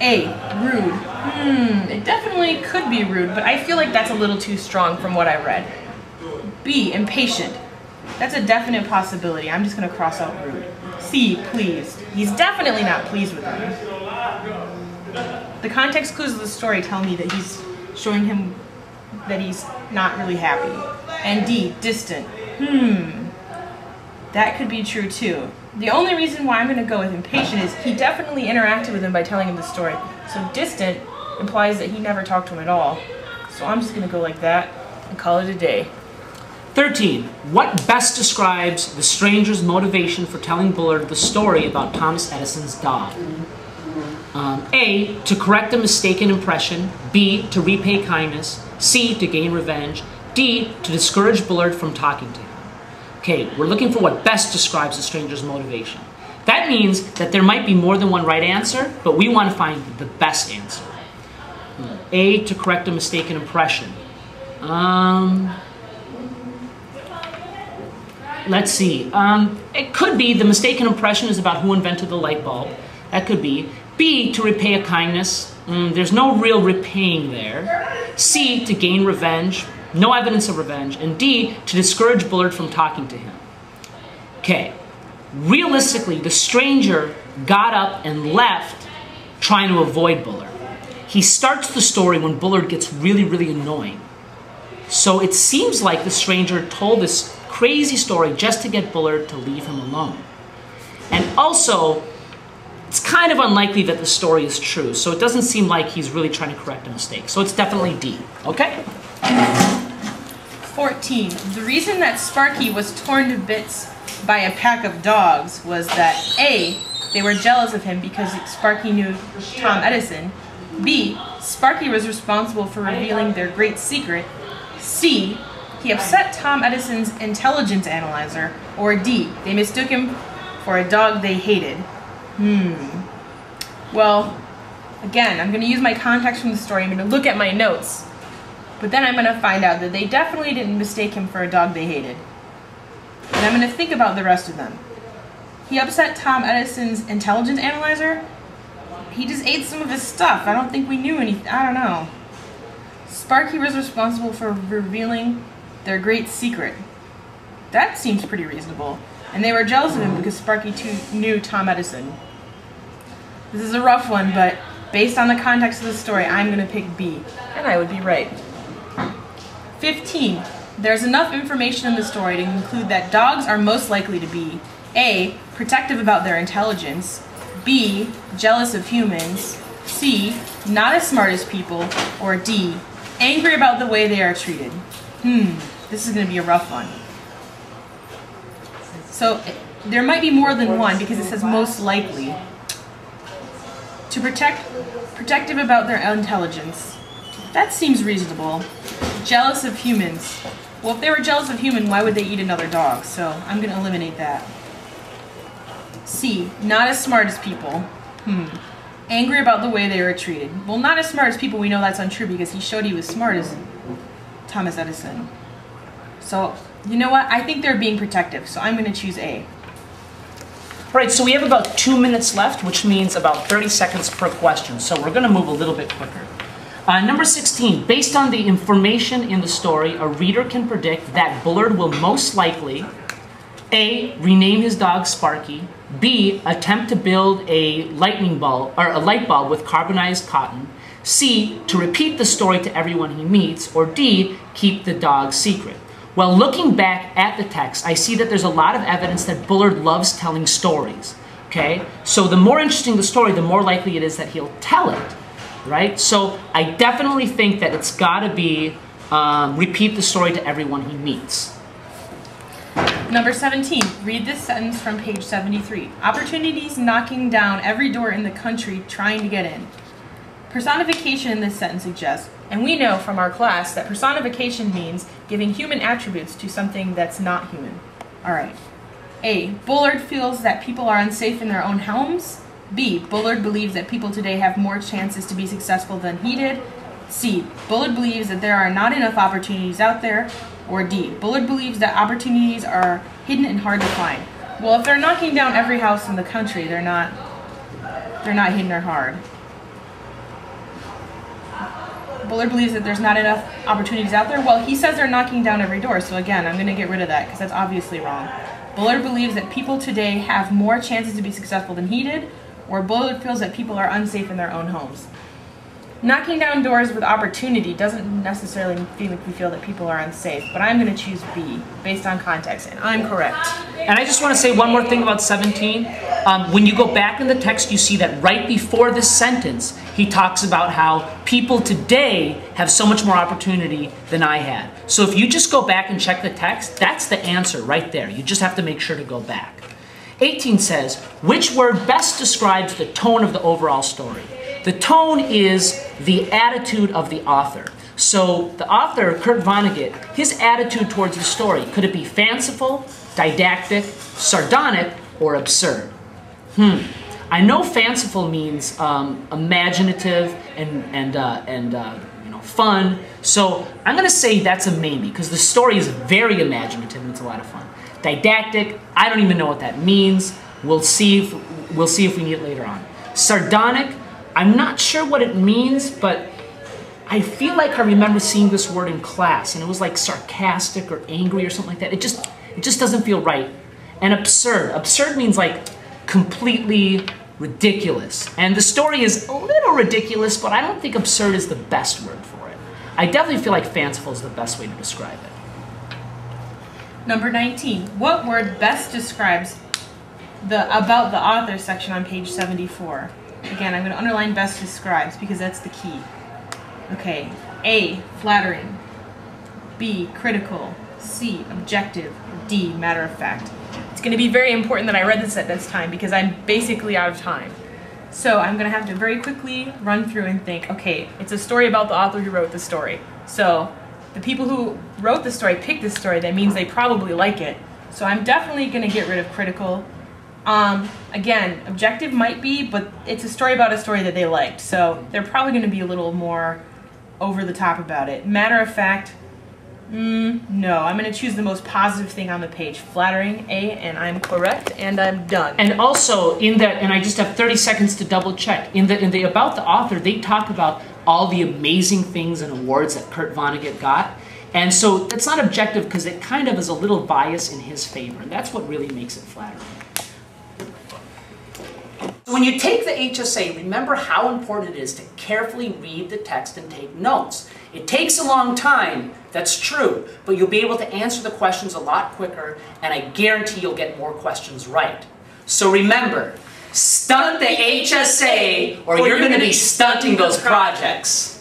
A. Rude. Hmm, it definitely could be rude, but I feel like that's a little too strong from what I read. B. Impatient. That's a definite possibility. I'm just going to cross out rude. C. Pleased. He's definitely not pleased with him. The context clues of the story tell me that he's showing him that he's not really happy. And D. Distant. Hmm. That could be true too. The only reason why I'm going to go with impatient is he definitely interacted with him by telling him the story. So distant implies that he never talked to him at all. So I'm just going to go like that and call it a day. 13. What best describes the stranger's motivation for telling Bullard the story about Thomas Edison's dog? Um, A. To correct a mistaken impression. B. To repay kindness. C. To gain revenge. D. To discourage Bullard from talking to him. Okay, we're looking for what best describes the stranger's motivation. That means that there might be more than one right answer, but we want to find the best answer. A. To correct a mistaken impression. Um, let's see. Um, it could be the mistaken impression is about who invented the light bulb. That could be. B, to repay a kindness. Mm, there's no real repaying there. C, to gain revenge. No evidence of revenge. And D, to discourage Bullard from talking to him. Okay. Realistically, the stranger got up and left trying to avoid Bullard. He starts the story when Bullard gets really, really annoying. So it seems like the stranger told this crazy story just to get Bullard to leave him alone. And also, it's kind of unlikely that the story is true, so it doesn't seem like he's really trying to correct a mistake. So it's definitely D, okay? 14. The reason that Sparky was torn to bits by a pack of dogs was that A. They were jealous of him because Sparky knew Tom Edison. B. Sparky was responsible for revealing their great secret. C. He upset Tom Edison's intelligence analyzer. Or D. They mistook him for a dog they hated. Hmm. Well, again, I'm going to use my context from the story. I'm going to look at my notes. But then I'm going to find out that they definitely didn't mistake him for a dog they hated. And I'm going to think about the rest of them. He upset Tom Edison's intelligence analyzer. He just ate some of his stuff. I don't think we knew anything. I don't know. Sparky was responsible for revealing their great secret. That seems pretty reasonable. And they were jealous of him because Sparky too knew Tom Edison. This is a rough one, but based on the context of the story, I'm going to pick B. And I would be right. 15. There's enough information in the story to conclude that dogs are most likely to be A. Protective about their intelligence, B. Jealous of humans, C. Not as smart as people, or D. Angry about the way they are treated. Hmm, this is going to be a rough one. So there might be more than one because it says most likely. To protect, protective about their intelligence. That seems reasonable. Jealous of humans. Well, if they were jealous of human, why would they eat another dog? So I'm going to eliminate that. C. Not as smart as people. Hmm. Angry about the way they were treated. Well, not as smart as people, we know that's untrue because he showed he was smart as Thomas Edison. So, you know what? I think they're being protective, so I'm going to choose A. All right, so we have about two minutes left, which means about 30 seconds per question. So we're going to move a little bit quicker. Uh, number 16, based on the information in the story, a reader can predict that Bullard will most likely A. Rename his dog Sparky. B. Attempt to build a lightning bulb or a light bulb with carbonized cotton. C. To repeat the story to everyone he meets. Or D. Keep the dog secret. Well, looking back at the text, I see that there's a lot of evidence that Bullard loves telling stories. Okay? So the more interesting the story, the more likely it is that he'll tell it. Right? So I definitely think that it's got to be um, repeat the story to everyone he meets. Number 17, read this sentence from page 73. Opportunities knocking down every door in the country trying to get in. Personification in this sentence suggests, and we know from our class that personification means giving human attributes to something that's not human. All right. A. Bullard feels that people are unsafe in their own homes. B. Bullard believes that people today have more chances to be successful than he did. C. Bullard believes that there are not enough opportunities out there. Or D. Bullard believes that opportunities are hidden and hard to find. Well, if they're knocking down every house in the country, they're not they're not hidden or hard. Bullard believes that there's not enough opportunities out there. Well, he says they're knocking down every door. So again, I'm going to get rid of that because that's obviously wrong. Bullard believes that people today have more chances to be successful than he did, or Bullard feels that people are unsafe in their own homes. Knocking down doors with opportunity doesn't necessarily feel like we feel that people are unsafe, but I'm going to choose B based on context, and I'm correct. And I just want to say one more thing about 17. Um, when you go back in the text, you see that right before this sentence, he talks about how people today have so much more opportunity than I had. So if you just go back and check the text, that's the answer right there. You just have to make sure to go back. 18 says, which word best describes the tone of the overall story? The tone is the attitude of the author. So the author, Kurt Vonnegut, his attitude towards the story, could it be fanciful, didactic, sardonic, or absurd? Hmm. I know fanciful means um, imaginative and and uh, and uh, you know fun. So I'm going to say that's a maybe because the story is very imaginative and it's a lot of fun. Didactic, I don't even know what that means. We'll see if we'll see if we need it later on. Sardonic, I'm not sure what it means, but I feel like I remember seeing this word in class, and it was like sarcastic or angry or something like that. It just it just doesn't feel right. And absurd. Absurd means like completely ridiculous. And the story is a little ridiculous, but I don't think absurd is the best word for it. I definitely feel like fanciful is the best way to describe it. Number 19. What word best describes the about the author section on page 74? Again, I'm going to underline best describes because that's the key. Okay, A, flattering. B, critical. C, objective. D, matter of fact. It's going to be very important that I read this at this time because I'm basically out of time. So I'm going to have to very quickly run through and think, okay, it's a story about the author who wrote the story. So the people who wrote the story picked this story, that means they probably like it. So I'm definitely going to get rid of critical um, again, objective might be, but it's a story about a story that they liked, so they're probably going to be a little more over the top about it. Matter of fact, mm, no, I'm going to choose the most positive thing on the page. Flattering, A, and I'm correct, and I'm done. And also in that, and I just have 30 seconds to double check. In the in the about the author, they talk about all the amazing things and awards that Kurt Vonnegut got. And so it's not objective because it kind of is a little bias in his favor, and that's what really makes it flattering. So when you take the HSA, remember how important it is to carefully read the text and take notes. It takes a long time, that's true, but you'll be able to answer the questions a lot quicker, and I guarantee you'll get more questions right. So remember, stunt the HSA, or you're going to be stunting those projects.